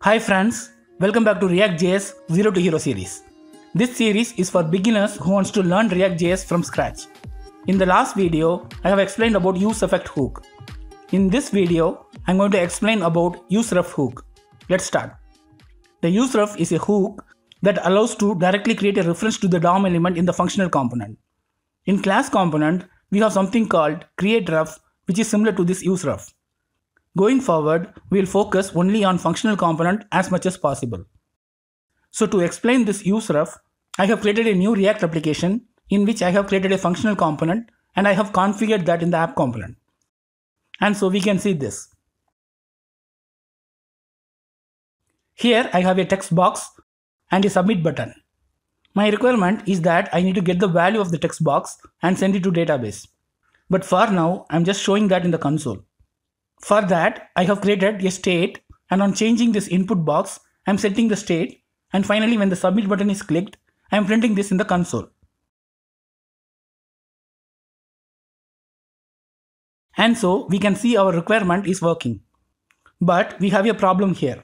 Hi friends, welcome back to React.js Zero to Hero series. This series is for beginners who wants to learn React.js from scratch. In the last video, I have explained about use effect hook. In this video, I'm going to explain about useref hook. Let's start. The useref is a hook that allows to directly create a reference to the DOM element in the functional component. In class component, we have something called createRef which is similar to this useref. Going forward, we will focus only on functional component as much as possible. So to explain this use useref, I have created a new React application in which I have created a functional component and I have configured that in the app component. And so we can see this. Here I have a text box and a submit button. My requirement is that I need to get the value of the text box and send it to database. But for now, I'm just showing that in the console. For that, I have created a state and on changing this input box, I'm setting the state and finally when the submit button is clicked, I'm printing this in the console. And so we can see our requirement is working. But we have a problem here.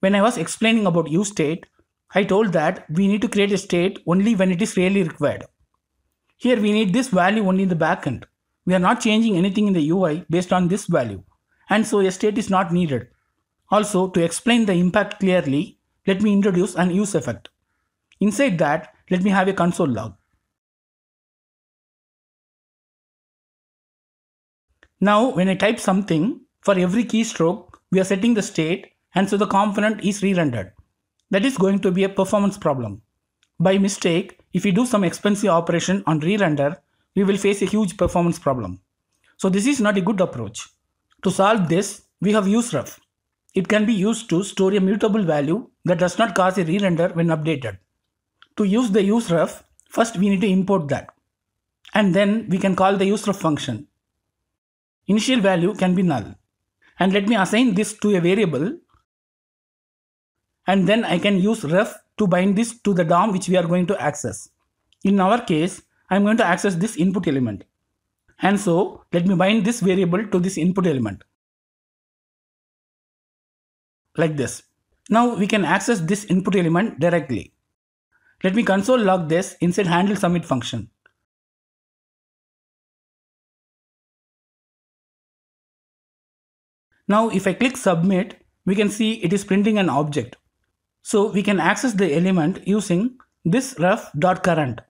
When I was explaining about use state, I told that we need to create a state only when it is really required. Here we need this value only in the backend. We are not changing anything in the UI based on this value. And so a state is not needed. Also, to explain the impact clearly, let me introduce an use effect. Inside that, let me have a console log. Now, when I type something, for every keystroke, we are setting the state and so the component is re-rendered. That is going to be a performance problem. By mistake, if we do some expensive operation on re-render, we will face a huge performance problem. So this is not a good approach. To solve this, we have useref. It can be used to store a mutable value that does not cause a re-render when updated. To use the useref, first we need to import that. And then we can call the useref function. Initial value can be null. And let me assign this to a variable. And then I can use ref to bind this to the DOM which we are going to access. In our case, I'm going to access this input element. And so let me bind this variable to this input element. Like this. Now we can access this input element directly. Let me console log this inside handle submit function. Now if I click submit, we can see it is printing an object. So we can access the element using this ref.current.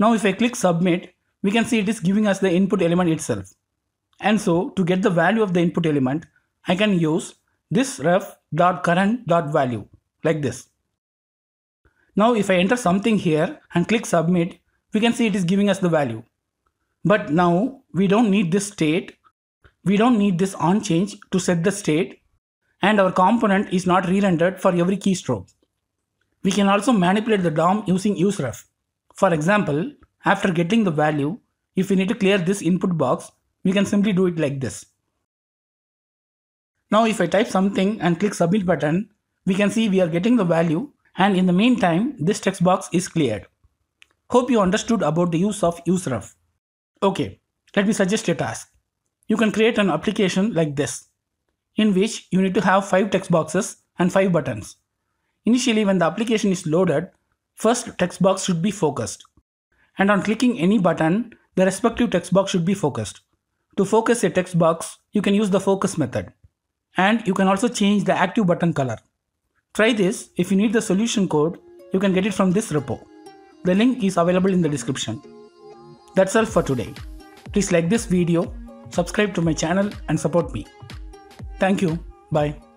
Now if I click submit, we can see it is giving us the input element itself. And so to get the value of the input element, I can use this ref.current.value like this. Now if I enter something here and click submit, we can see it is giving us the value. But now we don't need this state. We don't need this on change to set the state and our component is not re-rendered for every keystroke. We can also manipulate the DOM using useref. For example, after getting the value, if we need to clear this input box, we can simply do it like this. Now if I type something and click submit button, we can see we are getting the value and in the meantime, this text box is cleared. Hope you understood about the use of useref. Okay, let me suggest a task. You can create an application like this, in which you need to have 5 text boxes and 5 buttons. Initially when the application is loaded, First text box should be focused. And on clicking any button, the respective text box should be focused. To focus a text box, you can use the focus method. And you can also change the active button color. Try this. If you need the solution code, you can get it from this repo. The link is available in the description. That's all for today. Please like this video, subscribe to my channel and support me. Thank you. Bye.